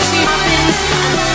sleeping.